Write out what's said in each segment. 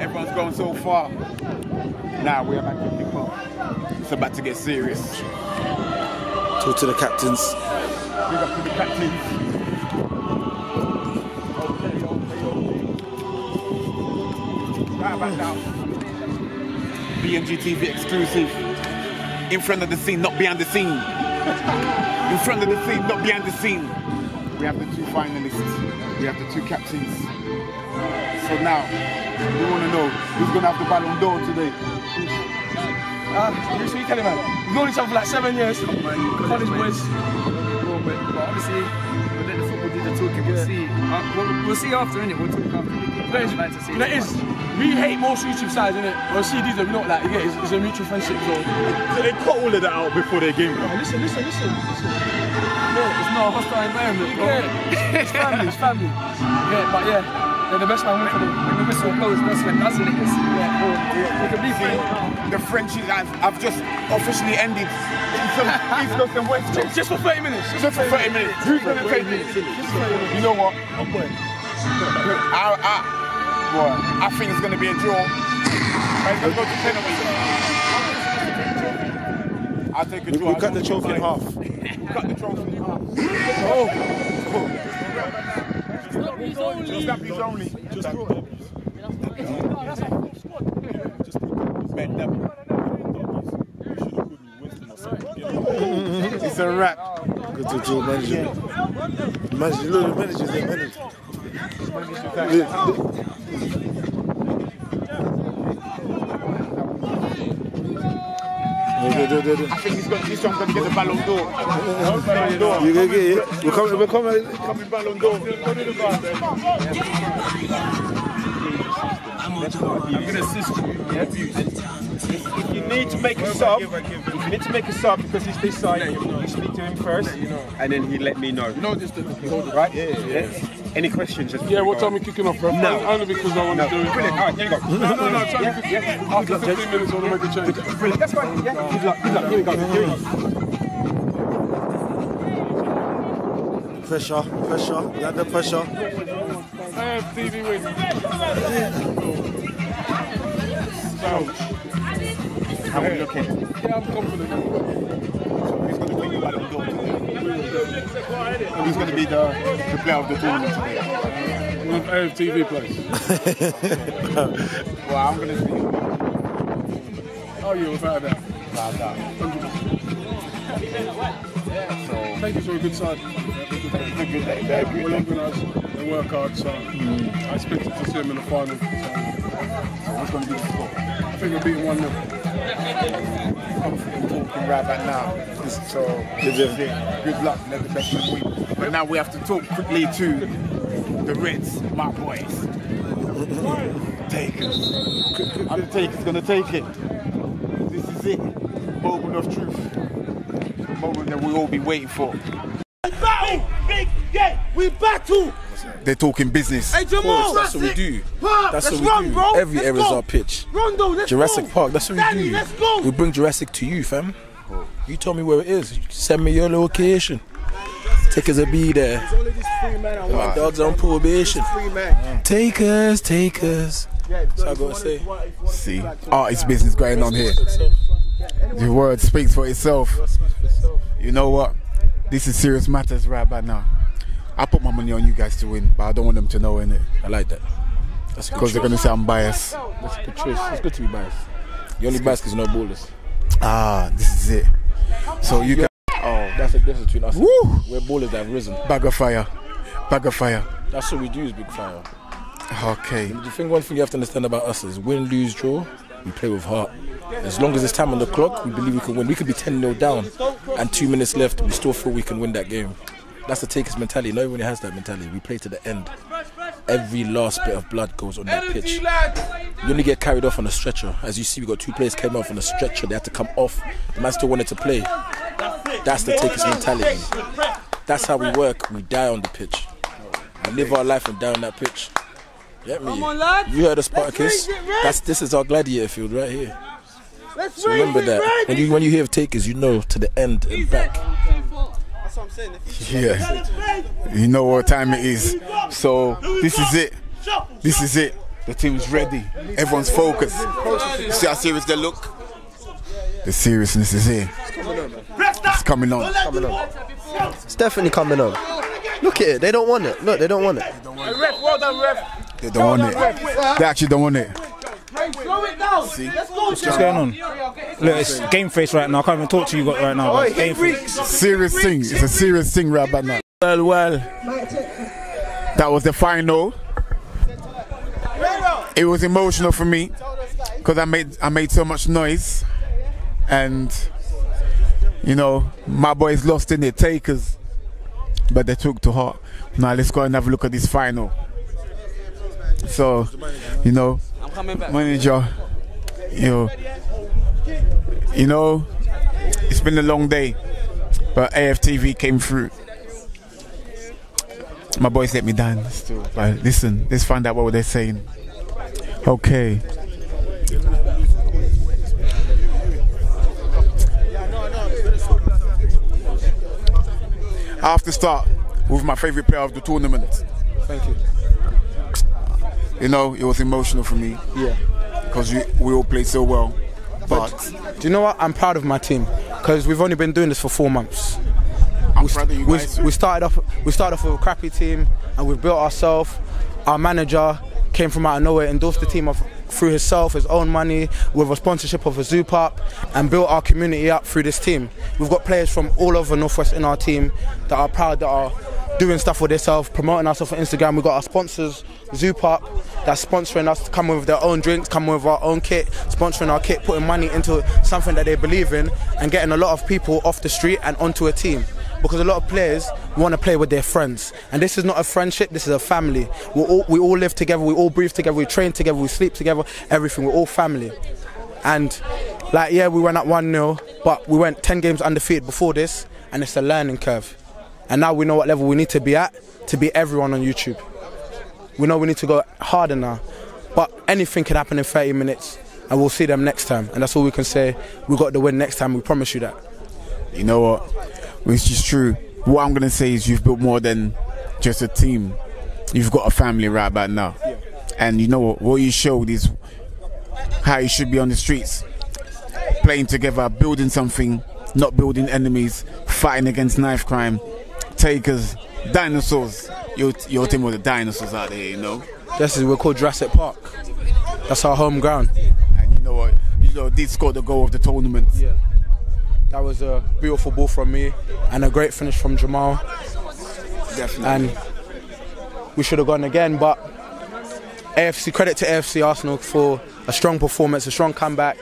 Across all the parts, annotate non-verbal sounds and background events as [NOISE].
Everyone's gone so far. Now we are back to pick up. It's about to get serious. Talk to the captains. Big up to the captains. Right about now. BNG TV exclusive. In front of the scene, not behind the scene. In front of the scene, not behind the scene. We have the two finalists. We have the two captains. So now, we want to know who's going to have the Ballon d'Or today. Uh, Bruce, what you telling man? We've known each other for like seven years. College boys. But obviously, we'll let the football do the talking. We'll see. Uh, we'll, we'll see after, innit? We'll talk after. That is, I'd like to see that is, we hate most YouTube sides, innit? Or CDs, we not like, you get it, it's, it's a mutual friendship zone. So they cut all of that out before their game. Oh, listen, listen, listen, listen. Yeah, it's not a hostile environment, bro. Yeah, it's family, it's family. Yeah, but yeah, they're the best man win for them. When the whistle blows, that's when that's when it is. Yeah, bro. We can be friends. The Frenchies have, have just officially ended. Some East Coast and West Coast. Just for 30 minutes. Just for 30 minutes. Who's going to take it? You know what? I, I, well, I think it's going to be a draw. But it's going to go to penalty. I'll take a draw. we cut the trophy in half. [LAUGHS] Cut the trophy Oh. Just that piece only. Just Bet them. It's a wrap. Good to draw manager. Manager, look, the manager's there, manager. Yeah, yeah, yeah, yeah. I think he's got, this one's going to get the Ballon d'Or. Ballon d'Or. You gonna get it? We're coming, we're coming. Coming Ballon d'Or. Go to the bar. I'm gonna assist you. Yeah? If, if you need to make a sub, if you need to make a sub because he's this side, you speak to him first, and then he let me know. No, just the, Right? Yeah. yeah. Any questions? Just Yeah, what time we kicking off, bro? No. Only because I want to do it. Brilliant. All right, here you go. No, no, no, it's only Yeah, because yeah. after 15 minutes I want to make a change. Brilliant. That's fine. Yeah. Uh, Good luck. Good luck. Here we go. Here we go. Pressure, pressure. We had the pressure. AFTV win. How are we looking? Yeah, I'm confident. Who's going to win the Ballon d'Or today? And who's going to be the, the player of the tournament today? AFTV plays. [LAUGHS] Well, I'm going to see you. Oh, yeah, without a doubt. about that. 100%. Thank you for a good side. A good day. They're. Well organised. They work hard, so I expected to see them in the final. So What's going to be the score? I think we'll beating 1 0. confident talking right back now. So this is it. Good luck, let the best man win. But now we have to talk quickly to the Reds, my boys. Takers. Undertaker's gonna take it. This is it. Moment of truth. The moment that we all been waiting for. battle, big game. We battle. They're talking business. Hey Jamal, That's what we do. Park, That's what we run, do. bro. Every Let's area is our pitch. Rondo, let's Jurassic go. Park, that's what we do. let's go. We bring Jurassic to you, fam. You tell me where it is. Send me your location. Take us a be there. My dogs on probation. Take us, take us. That's what I gotta say. See, artist business going on here. The word speaks for itself. You know what? This is serious matters right about now. I put my money on you guys to win, but I don't want them to know in it. I like that. That's Because they're gonna say I'm biased. That's a good choice. It's good to be biased. The only bias is no ballers. Ah, this is it. So you guys, Oh, that's the difference between us. Woo! We're ballers that have risen. bag of fire, bag of fire. That's what we do is big fire. Okay. The thing, one thing you have to understand about us is win, lose, draw, we play with heart. As long as there's time on the clock, we believe we can win. We could be 10 0 down and two minutes left, we still feel we can win that game. That's the takers mentality. No one has that mentality. We play to the end. Every last bit of blood goes on that pitch. You only get carried off on a stretcher. As you see, we got two players came off on a stretcher. They had to come off. The man still wanted to play. That's the takers mentality. That's how we work. We die on the pitch. We live our life and die on that pitch. Get me? on, lads. You heard of Spartacus? raise it, Red. That's this is our gladiator field right here. Let's So remember that when you when you hear of takers, you know to the end and back. Yeah. You know what time it is. So this is it. This is it. The team's ready. Everyone's focused. See how serious they look? The seriousness is here. It's coming on. It's definitely coming on. Look at it. They don't want it. Look, they don't want it. Ref, well done, ref. They don't want it. They actually don't want it. Slow it down. Let's go. What's going on? Look, it's game face right now. I can't even talk to you right now. but game face. Serious thing. It's a serious thing right about now. Well, well. That was the final. It was emotional for me because I made I made so much noise, and you know my boys lost in their takers, but they took to heart. Now let's go and have a look at this final. So, you know, manager, you know, you know, it's been a long day, but AFTV came through. My boys let me down. But listen, let's find out what they're saying. Okay. I have to start with my favorite player of the tournament. Thank you. You know, it was emotional for me Yeah. because we, we all played so well. But Do you know what? I'm proud of my team because we've only been doing this for four months. I'm proud of you We, guys. we started off we started off with a crappy team and we've built ourselves. Our manager came from out of nowhere, endorsed the team of, through himself, his own money, with a sponsorship of a Zoop Up, and built our community up through this team. We've got players from all over Northwest in our team that are proud, that are doing stuff for themselves, promoting ourselves on Instagram. We've got our sponsors, Zoop Up, that's sponsoring us come with their own drinks, come with our own kit, sponsoring our kit, putting money into something that they believe in, and getting a lot of people off the street and onto a team because a lot of players want to play with their friends, and this is not a friendship. This is a family. We all we all live together. We all breathe together. We train together. We sleep together. Everything. We're all family. And like yeah, we went up one 0 but we went ten games undefeated before this, and it's a learning curve. And now we know what level we need to be at to be everyone on YouTube. We know we need to go harder now, but anything can happen in 30 minutes, and we'll see them next time. And that's all we can say. We got the win next time. We promise you that. you know what? Which is true. What I'm gonna say is you've built more than just a team. You've got a family right about now. And you know what? What you showed is how you should be on the streets. Playing together, building something, not building enemies, fighting against knife crime, takers, dinosaurs. Your, your team was the dinosaurs out there, you know? This is we're called Jurassic Park. That's our home ground. And you know what? You know, did score the goal of the tournament. Yeah. That was a beautiful ball from me and a great finish from Jamal. Definitely. And we should have gone again, but AFC credit to AFC Arsenal for a strong performance, a strong comeback.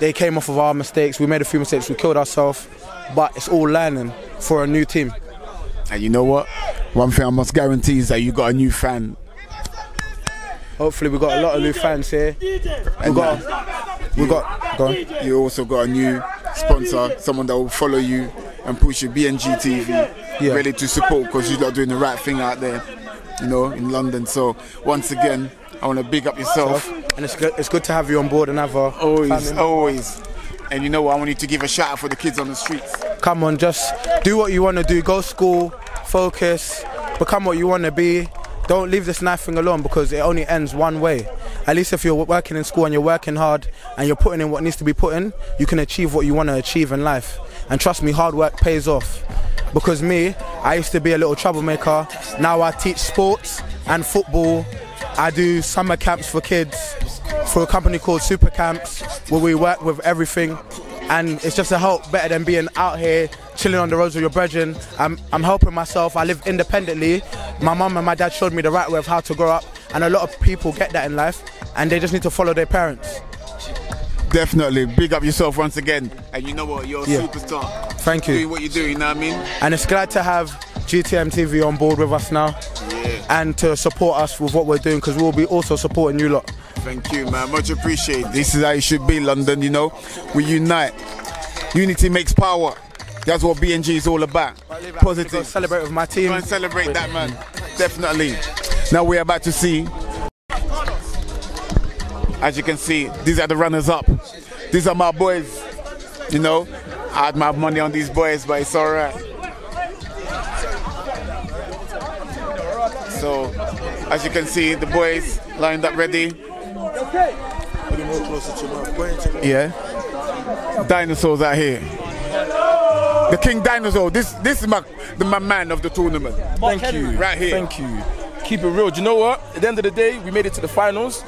They came off of our mistakes. We made a few mistakes. We killed ourselves, but it's all learning for a new team. And you know what? One thing I must guarantee is that you got a new fan. Hopefully, we got a lot of new fans here. We got, we got, go on. You also got a new sponsor, someone that will follow you and push you, BNG TV, Yeah. ready to support because you're not doing the right thing out there, you know, in London. So once again, I want to big up yourself. And it's good, it's good to have you on board and have a Always, family. always. And you know what? I want you to give a shout out for the kids on the streets. Come on, just do what you want to do. Go school, focus, become what you want to be. Don't leave this knife thing alone because it only ends one way. At least if you're working in school and you're working hard and you're putting in what needs to be put in, you can achieve what you want to achieve in life. And trust me, hard work pays off. Because me, I used to be a little troublemaker. Now I teach sports and football. I do summer camps for kids for a company called Super Camps where we work with everything and it's just a help better than being out here chilling on the roads with your brethren. I'm, I'm helping myself. I live independently. My mum and my dad showed me the right way of how to grow up, and a lot of people get that in life, and they just need to follow their parents. Definitely, big up yourself once again. And you know what? You're a Yeah. superstar. Thank you. Doing what you're doing, you know what I mean? And it's glad to have GTM TV on board with us now, and to support us with what we're doing because we'll be also supporting you lot. Thank you, man. Much appreciated. This is how it should be, London. You know, we unite. Unity makes power. That's what BNG is all about. Positive. celebrate with my team. And celebrate that, man. Definitely. Now we're about to see. As you can see, these are the runners-up. These are my boys. You know, I had my money on these boys, but it's alright. So, As you can see, the boys lined up ready. Yeah. Dinosaurs out here. The King Dinosaur. This this is my the my man of the tournament. Thank you. Right here. Thank you. Keep it real. Do you know what? At the end of the day, we made it to the finals.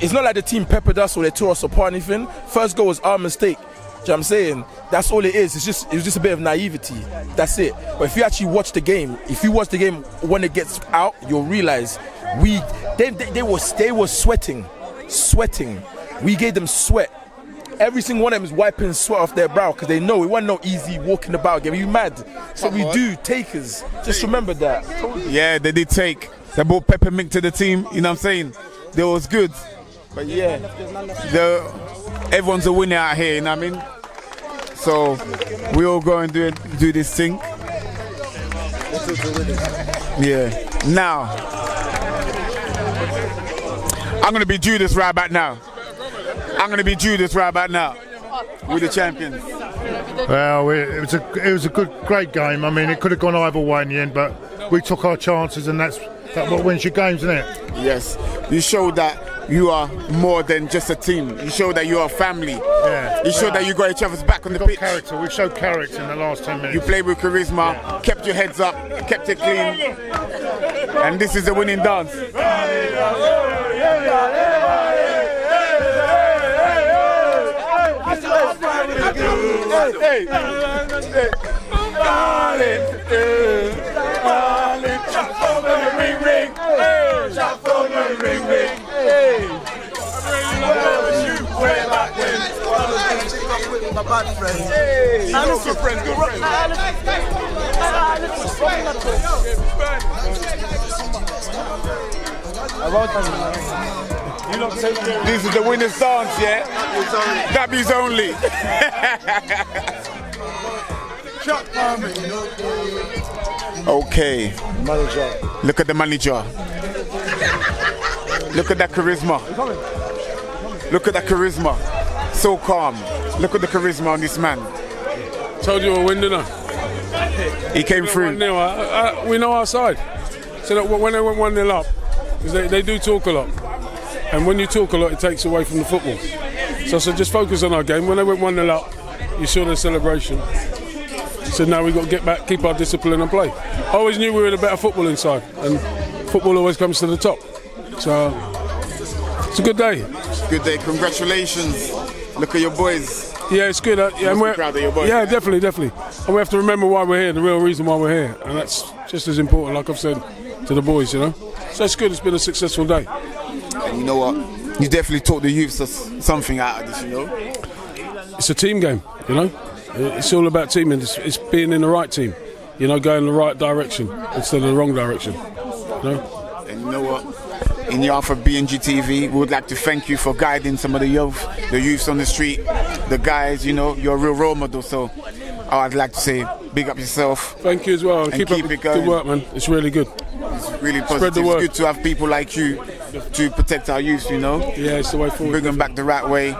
It's not like the team peppered us or they tore us apart or anything. First goal was our mistake. Do you know what I'm saying? That's all it is. It's just it was just a bit of naivety. That's it. But if you actually watch the game, if you watch the game when it gets out, you'll realize we they they, they was they were sweating, sweating. We gave them sweat. Every single one of them is wiping sweat off their brow because they know it wasn't no easy walking about game. You mad? So we do takers. Just remember that. Yeah, they did take. They brought peppermint to the team. You know what I'm saying? They was good. But yeah, the everyone's a winner out here. You know what I mean? So we all go and do do this thing. Yeah. Now I'm gonna be Judas right about now. I'm gonna be Judas right about now. We're the champions. Well, we, it was a it was a good, great game. I mean, it could have gone either way in the end, but we took our chances, and that's that what wins your games, isn't it? Yes, you showed that you are more than just a team. You show that you are a family. Yeah. You showed that you got each other's back on the We've got pitch. character. We've showed character in the last ten minutes. You played with charisma, kept your heads up, kept it clean, and this is a winning dance. Hey, hey, hey. Darling, eh, darling, shot for the ring, ring, eh, shot for the ring, ring, eh. Way back when. Hey, good friends, good friends. This is the winner's dance, yeah? That only. [LAUGHS] okay. Look at the manager. Look at that charisma. Look at that charisma. So calm. Look at the charisma on this man. Told you we're winning. He came through. Nil, uh, uh, we know our side. So that when they went 1 0 up, they, they do talk a lot. And when you talk a lot, it takes away from the football. So I said, just focus on our game. When they went 1 0 up, you saw the celebration. So now we've got to get back, keep our discipline and play. I always knew we were the better football inside, and football always comes to the top. So it's a good day. Good day. Congratulations. Look at your boys. Yeah, it's good. Uh, yeah, must and be we're- proud of your boys. yeah, definitely, definitely. And we have to remember why we're here, the real reason why we're here, and that's just as important. Like I've said to the boys, you know. So it's good. It's been a successful day. And you know what? You definitely taught the youths something out of this, you know? It's a team game, you know. It's all about teaming. It's, it's being in the right team, you know, going the right direction instead of the wrong direction. You know. And you know what? In behalf of BNG TV, we would like to thank you for guiding some of the youth, the youths on the street, the guys, you know, you're a real role model. So I'd like to say, big up yourself. Thank you as well. And keep, keep up it the good work, man. It's really good. It's really positive. the. It's good to have people like you to protect our youth, you know? Yeah, it's the way forward. Bring them back the right way.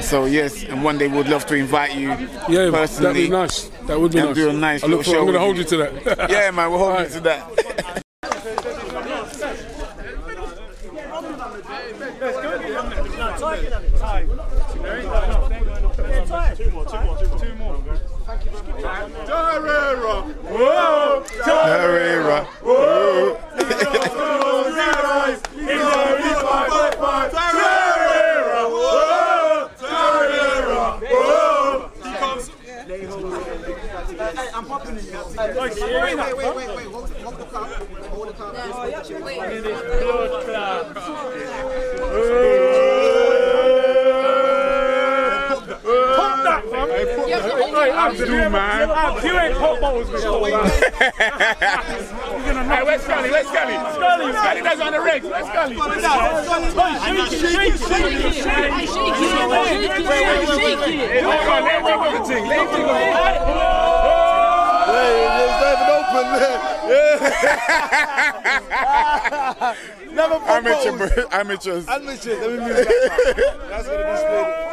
So, yes, and one day we'd love to invite you Yeah, personally. that'd be nice. That would be and nice. do a nice I look forward- show I'm going to hold you to that. yeah, man, we'll hold Alright. you [LAUGHS] to that. Herrera. Whoa. Abdul, man. You ain't pop bottles before, man. Hey, where's Scully? Where's Scully? Scully, Scully does on the rig. Where's Scully? Shake it, shake it, shake it, shake it. Hold on, let him take on the thing. Let him take on the Never Amateur, bro. Amateurs. Amateurs. Let me move that. That's gonna be split.